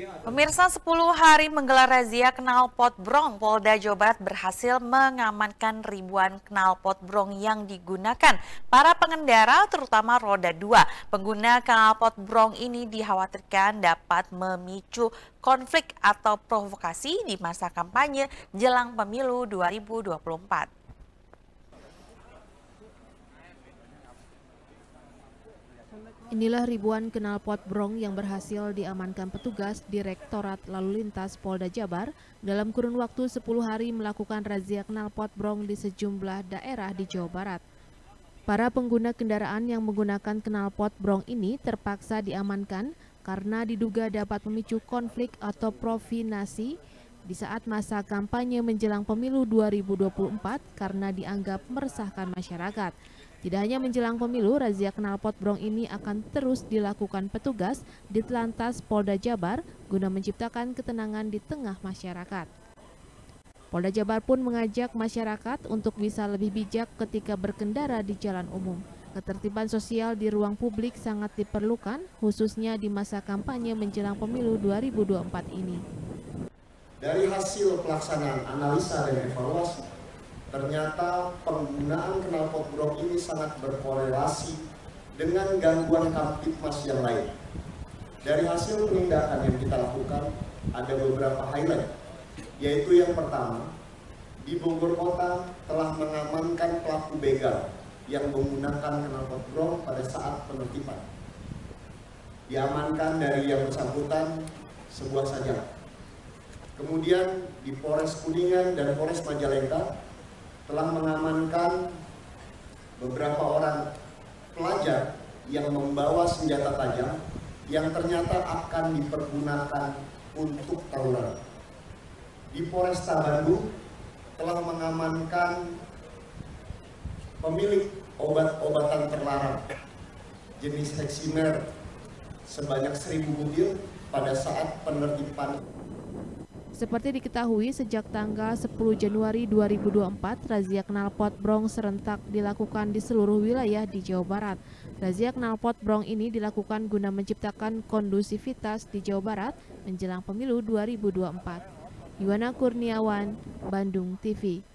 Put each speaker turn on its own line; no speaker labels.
Pemirsa 10 hari menggelar razia knalpot brong, Polda Jawa Barat berhasil mengamankan ribuan knalpot brong yang digunakan para pengendara terutama roda 2. Pengguna knalpot brong ini dikhawatirkan dapat memicu konflik atau provokasi di masa kampanye jelang pemilu 2024.
Inilah ribuan knalpot brong yang berhasil diamankan petugas Direktorat Lalu Lintas Polda Jabar dalam kurun waktu 10 hari melakukan razia knalpot brong di sejumlah daerah di Jawa Barat. Para pengguna kendaraan yang menggunakan knalpot brong ini terpaksa diamankan karena diduga dapat memicu konflik atau profinasi di saat masa kampanye menjelang pemilu 2024 karena dianggap meresahkan masyarakat. Tidak hanya menjelang pemilu, razia knalpot brong ini akan terus dilakukan petugas di Telantas Polda Jabar guna menciptakan ketenangan di tengah masyarakat. Polda Jabar pun mengajak masyarakat untuk bisa lebih bijak ketika berkendara di jalan umum. Ketertiban sosial di ruang publik sangat diperlukan, khususnya di masa kampanye menjelang pemilu 2024 ini.
Dari hasil pelaksanaan analisa dan evaluasi, ternyata penggunaan knalpot brong ini sangat berkorelasi dengan gangguan kamtipmas yang lain. Dari hasil penindakan yang kita lakukan, ada beberapa highlight, yaitu yang pertama, di Bogor Kota telah mengamankan pelaku begal yang menggunakan knalpot brong pada saat penertiban. Diamankan dari yang bersangkutan sebuah sajam. Kemudian di Polres Kuningan dan Polres Majalengka telah mengamankan beberapa orang pelajar yang membawa senjata tajam yang ternyata akan dipergunakan untuk tawuran. Di Polresta Bandung telah mengamankan pemilik obat-obatan terlarang jenis heksimer sebanyak 1000 butir pada saat penertiban
seperti diketahui, sejak tanggal 10 Januari 2024, razia knalpot brong serentak dilakukan di seluruh wilayah di Jawa Barat. Razia knalpot brong ini dilakukan guna menciptakan kondusivitas di Jawa Barat menjelang pemilu 2024. Yuwana Kurniawan, Bandung TV.